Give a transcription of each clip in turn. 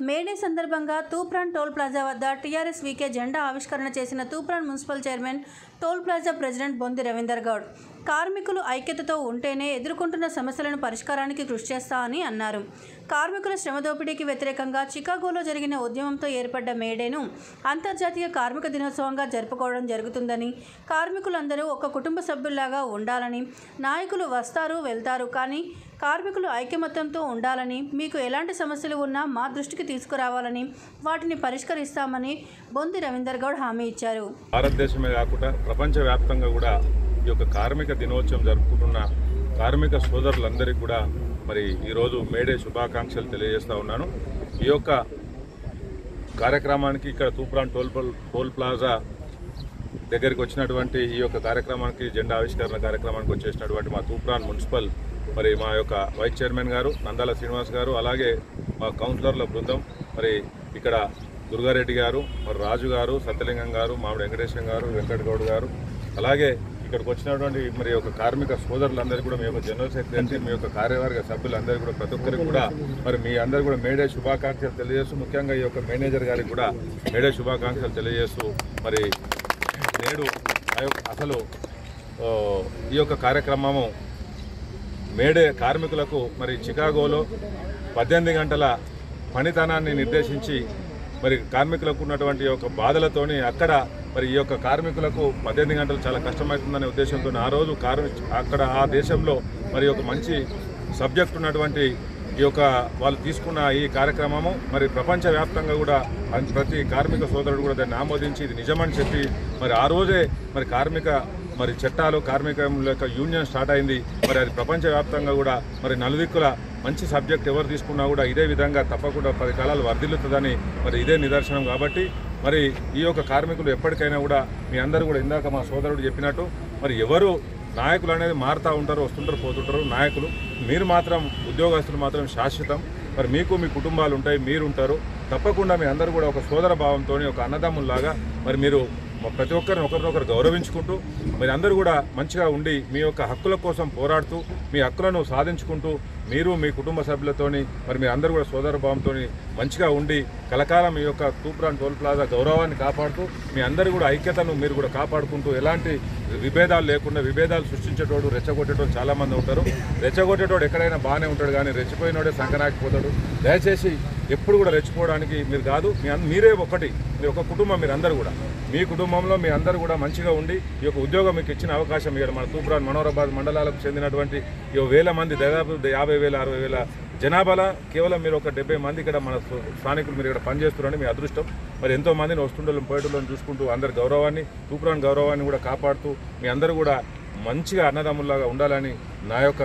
May Day సందర్భంగా Toopran toll plaza వద్ద TRS VK జెండా ఆవిష్కరణ చేసిన Toopran municipal chairman toll plaza president Bondi Ravinder Goud. కార్మికులు ఐక్యతతో ఉంటేనే ఎదుర్కొంటున్న సమస్యలను పరిష్కారానికి కృషి చేస్తా అని అన్నారు. కార్మికుల శ్రమ దోపిడీకి వ్యతిరేకంగా చికాగోలో జరిగిన ఉద్యమంతో ఏర్పడ్డ మేడేను అంతర్జాతీయ కార్మిక దినోత్సవంగా జరుపుకోవడం జరుగుతుందని కార్మికులందరూ ఒక కుటుంబ సభ్యుల్లాగా ఉండాలని నాయకులు వస్తారు వెళ్తారు కానీ కార్మికులు ఐకమత్యంతో ఉండాలని మీకు ఎలాంటి సమస్యలు ఉన్నా మా దృష్టికి తీసుకురావాలని వాటిని పరిష్కరిస్తామని బొంది రవీందర్ గౌడ్ హామీ ఇచ్చారు. భారతదేశమే కాకుండా ప్రపంచవ్యాప్తంగా కూడా ఈ యొక్క కార్మిక దినోత్సవం జరుపుకుంటున్న కార్మిక సోదరులందరికీ కూడా మరి ఈరోజు మేడే శుభాకాంక్షలు తెలియజేస్తూ ఉన్నాను. ఈ యొక్క కార్యక్రమానికి ఇక్కడ తూప్రాన్ టోల్ టోల్ ప్లాజా దగ్గరికి వచ్చినటువంటి ఈ యొక్క కార్యక్రమానికి జెండా ఆవిష్కరణ కార్యక్రమానికి వచ్చేసినటువంటి మా తూప్రాన్ మున్సిపల్ మరి మా యొక్క వైస్ చైర్మన్ గారు నందాల శ్రీనివాస్ గారు అలాగే మా కౌన్సిలర్ల బృందం మరి ఇక్కడ దుర్గారెడ్డి గారు మరి రాజు గారు సత్యలింగం గారు మామిడి వెంకటేశం గారు వెంకటగౌడ్ గారు అలాగే ఇక్కడికి వచ్చినటువంటి మరి యొక్క కార్మిక సోదరులందరికీ కూడా మీ యొక్క జనరల్ సెక్రటరీ మీ యొక్క కార్యవర్గ సభ్యులందరూ కూడా ప్రతి ఒక్కరికి కూడా మరి మీ అందరూ కూడా మేడే శుభాకాంక్షలు తెలియజేస్తూ ముఖ్యంగా ఈ యొక్క మేనేజర్ గారికి కూడా మేడే శుభాకాంక్షలు తెలియజేస్తూ మరి నేడు ఆ యొక్క అసలు ఈ యొక్క కార్యక్రమము మేడే కార్మికులకు మరి చికాగోలో పద్దెనిమిది గంటల పనితనాన్ని నిర్దేశించి మరి కార్మికులకు ఉన్నటువంటి యొక్క బాధలతోని అక్కడ మరి ఈ యొక్క కార్మికులకు పద్దెనిమిది గంటలు చాలా కష్టమవుతుందనే ఉద్దేశంతో ఆ రోజు కార్మి అక్కడ ఆ దేశంలో మరి ఒక మంచి సబ్జెక్ట్ ఉన్నటువంటి ఈ యొక్క వాళ్ళు తీసుకున్న ఈ కార్యక్రమము మరి ప్రపంచవ్యాప్తంగా కూడా ప్రతి కార్మిక సోదరుడు కూడా దాన్ని ఆమోదించి ఇది నిజమని చెప్పి మరి ఆ రోజే మరి కార్మిక మరి చట్టాలు కార్మికుల యొక్క యూనియన్ స్టార్ట్ అయింది. మరి అది ప్రపంచవ్యాప్తంగా కూడా మరి నలుదిక్కుల మంచి సబ్జెక్ట్ ఎవరు తీసుకున్నా కూడా ఇదే విధంగా తప్పకుండా పది కాలాలు వర్ధిల్లుతుందని మరి ఇదే నిదర్శనం కాబట్టి మరి ఈ యొక్క కార్మికులు ఎప్పటికైనా కూడా మీ అందరూ కూడా ఇందాక మా సోదరుడు చెప్పినట్టు మరి ఎవరు నాయకులు అనేది మారుతూ ఉంటారు వస్తుంటారు పోతుంటారు. నాయకులు మీరు మాత్రం ఉద్యోగస్తులు మాత్రం శాశ్వతం. మరి మీకు మీ కుటుంబాలు ఉంటాయి మీరు ఉంటారు తప్పకుండా మీ అందరూ కూడా ఒక సోదర భావంతో ఒక అన్నదమ్ముల్లాగా మరి మీరు ప్రతి ఒక్కరిని ఒకరినొకరు గౌరవించుకుంటూ మీరందరూ కూడా మంచిగా ఉండి మీ యొక్క హక్కుల కోసం పోరాడుతూ మీ హక్కులను సాధించుకుంటూ మీరు మీ కుటుంబ సభ్యులతోని మరి మీ అందరూ కూడా సోదర భావంతో మంచిగా ఉండి కలకాలం మీ యొక్క తూప్రాన్ టోల్ ప్లాజా గౌరవాన్ని కాపాడుతూ మీ అందరూ కూడా ఐక్యతను మీరు కూడా కాపాడుకుంటూ ఎలాంటి విభేదాలు లేకుండా విభేదాలు సృష్టించేటోడు రెచ్చగొట్టేటోడు చాలామంది ఉంటారు. రెచ్చగొట్టేటోడు ఎక్కడైనా బాగానే ఉంటాడు కానీ రెచ్చిపోయినోడే సంకనాకపోతాడు దయచేసి ఎప్పుడు కూడా రెచ్చిపోవడానికి మీరు కాదు మీ మీరే ఒకటి మీ ఒక కుటుంబం మీరు అందరూ కూడా. మీ కుటుంబంలో మీ అందరూ కూడా మంచిగా ఉండి ఈ యొక్క ఉద్యోగం మీకు ఇచ్చిన అవకాశం ఇక్కడ మన తూప్రాన్ మనోరాబాద్ మండలాలకు చెందినటువంటి ఈ వేల మంది దాదాపు యాభై వేల అరవై వేల జనాభాలో? కేవలం మీరు ఒక డెబ్బై మంది ఇక్కడ మన స్థానికులు మీరు ఇక్కడ పనిచేస్తున్నారని మీ అదృష్టం. మరి ఎంతో మందిని వస్తుండలను పోయేటోళ్ళని చూసుకుంటూ అందరి గౌరవాన్ని తూపురాని గౌరవాన్ని కూడా కాపాడుతూ మీ అందరూ కూడా మంచిగా అన్నదమ్ముల్లాగా ఉండాలని నా యొక్క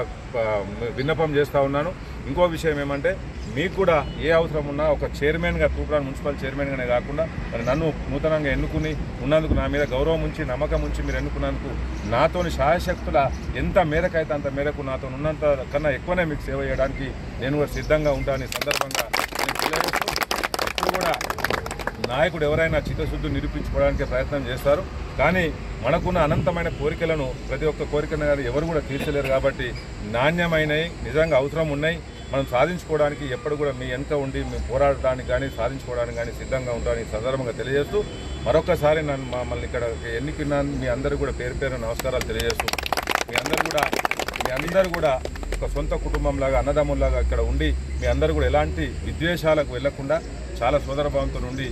విన్నపం చేస్తూ ఉన్నాను. ఇంకో విషయం ఏమంటే మీకు కూడా ఏ అవసరం ఉన్నా ఒక చైర్మన్గా తూప్రాన్ మున్సిపల్ చైర్మన్గానే కాకుండా మరి నన్ను నూతనంగా ఎన్నుకుని ఉన్నందుకు నా మీద గౌరవం ఉంచి నమ్మకం ఉంచి మీరు ఎన్నుకున్నందుకు నాతోని సహాయశక్తుల ఎంత మేరకైతే అంత మేరకు నాతో ఉన్నంత కన్నా ఎక్కువనే మీకు సేవ చేయడానికి నేను కూడా సిద్ధంగా ఉంటాను ఈ సందర్భంగా నేను తెలియజేస్తూ ఎప్పుడు కూడా నాయకుడు ఎవరైనా చిత్తశుద్ధి నిరూపించుకోవడానికి ప్రయత్నం చేస్తారు. కానీ మనకున్న అనంతమైన కోరికలను ప్రతి ఒక్క కోరికను ఎవరు కూడా తీర్చలేరు కాబట్టి నాణ్యమైనవి నిజంగా అవసరం ఉన్నాయి. మనం సాధించుకోవడానికి ఎప్పుడు కూడా మీ వెనుక ఉండి మేము పోరాడడానికి కానీ సాధించుకోవడానికి కానీ సిద్ధంగా ఉంటామని సందర్భంగా తెలియజేస్తూ మరొకసారి నన్ను మమ్మల్ని ఇక్కడ ఎన్నికన్నా మీ అందరూ కూడా పేరు పేరు నమస్కారాలు తెలియజేస్తూ మీ అందరూ కూడా మీ అందరూ కూడా ఒక సొంత కుటుంబంలాగా అన్నదమ్ముల్లాగా ఇక్కడ ఉండి మీ అందరూ కూడా ఎలాంటి విద్వేషాలకు వెళ్ళకుండా చాలా సోదరభావంతో ఉండి